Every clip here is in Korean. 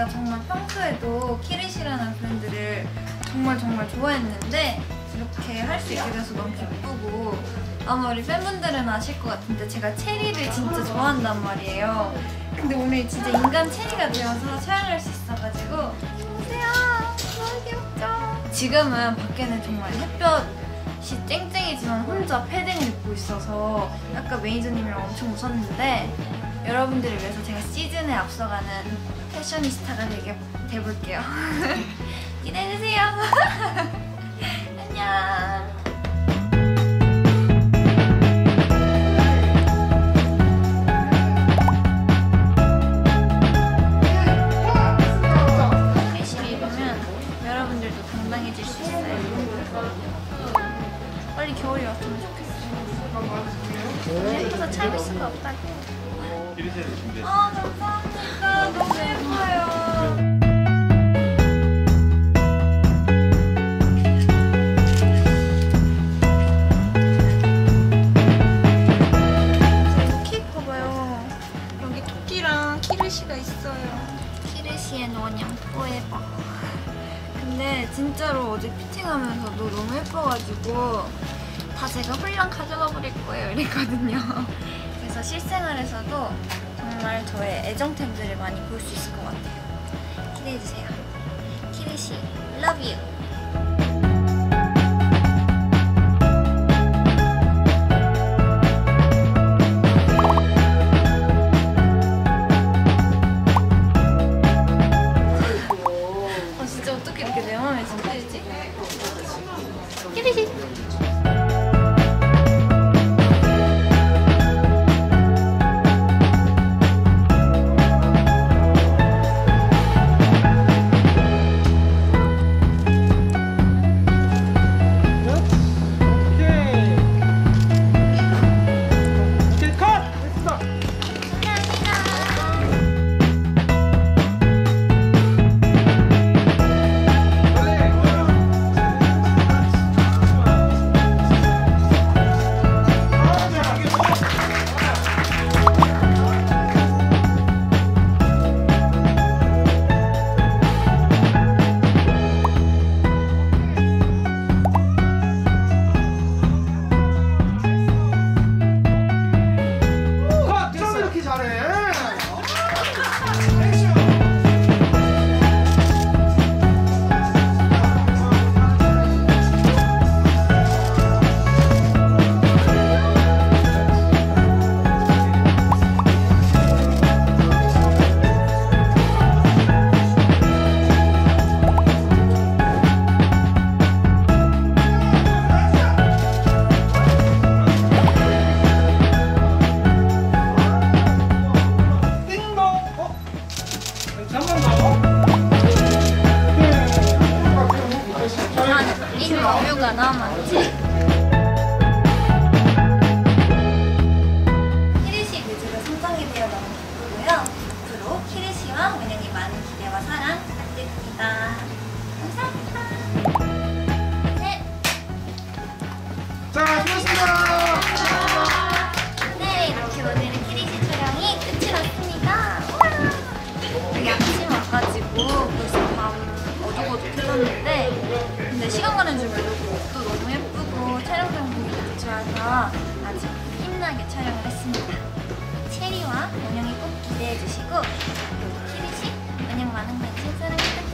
제가 정말 평소에도 키리시라는 브랜드를 정말 정말 좋아했는데 이렇게 할 수 있게 돼서 너무 기쁘고 아마 우리 팬분들은 아실 것 같은데 제가 체리를 진짜 좋아한단 말이에요. 근데 오늘 진짜 인간 체리가 되어서 촬영할 수 있어가지고 보세요. 너무 귀엽죠? 지금은 밖에는 정말 햇볕이 쨍쨍이지만 혼자 패딩을 입고 있어서 아까 매니저님이랑 엄청 웃었는데 여러분들을 위해서 제가 시즌에 앞서가는 패셔니스타가 되게 돼볼게요. 기대해주세요. 안녕. 좋겠어요. 예뻐서 참을 수가 없다고. 기리세를 준비했어요. 아 감사합니다. 너무 예뻐요. 토끼 봐봐요. 여기 토끼랑 키르시가 있어요. 키르시의 원형 포에버. 근데 진짜로 어제 피팅하면서도 너무 예뻐가지고 다 제가 홀랑 가져가 버릴 거예요 이랬거든요. 그래서 실생활에서도 정말 저의 애정템들을 많이 볼 수 있을 것 같아요. 기대해주세요. 키르시, love. பாரு 어둑어둑해졌는데 근데 시간 가는 줄 모르고 옷도 너무 예쁘고 촬영장 분위기도 좋아서 아주 힘나게 촬영을 했습니다. 체리와 원영이 꼭 기대해 주시고 그리고 키리시, 원영 많은 관심 사랑 부탁드립니다.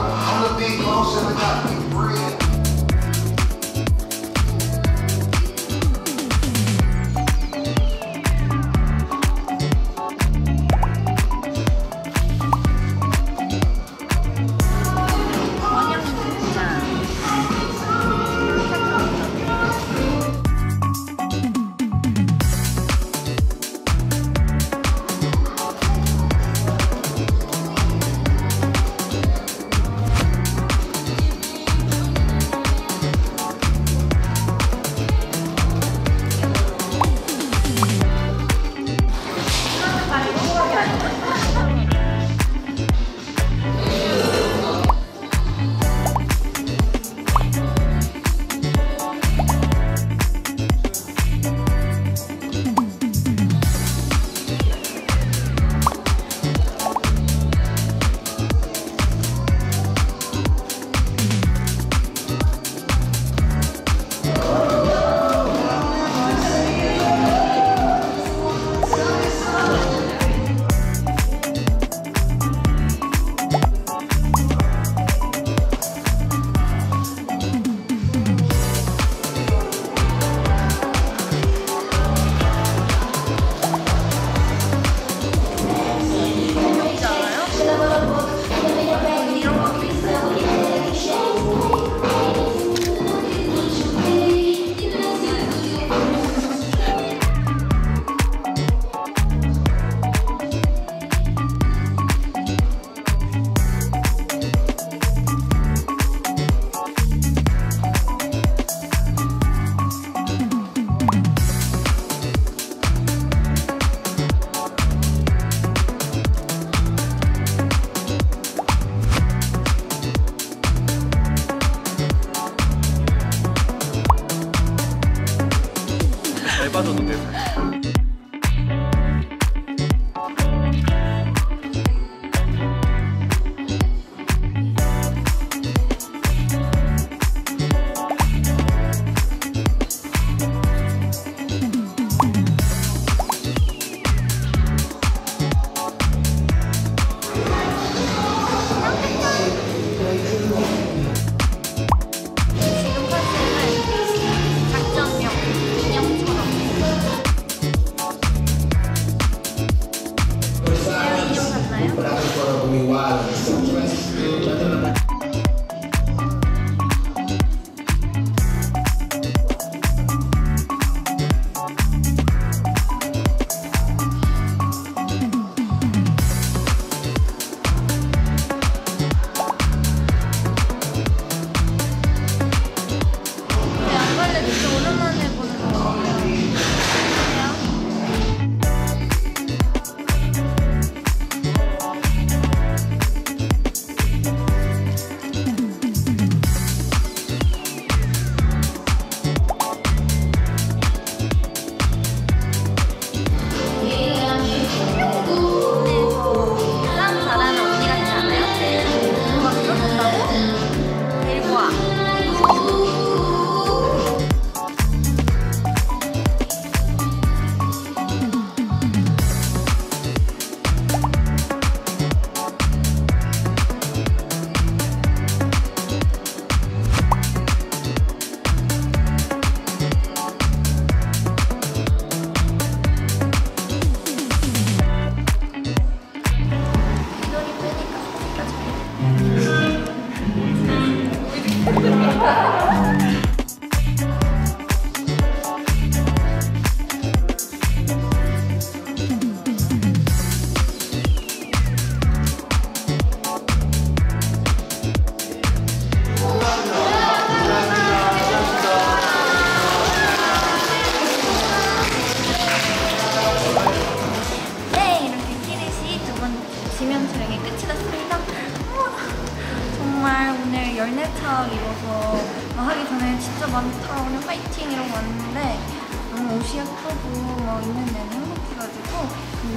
I'm the big boss and I got big bread.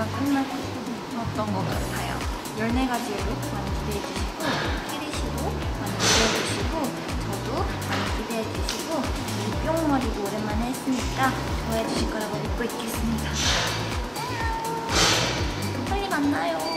다 끝날 것던 것 같아요. 14가지로 많이 기대해 주시고 캐리씨도 많이 기대해 주시고 저도 많이 기대해 주시고 이 뿅머리도 오랜만에 했으니까 좋아해 주실 거라고 믿고 있겠습니다. 빨리 만나요.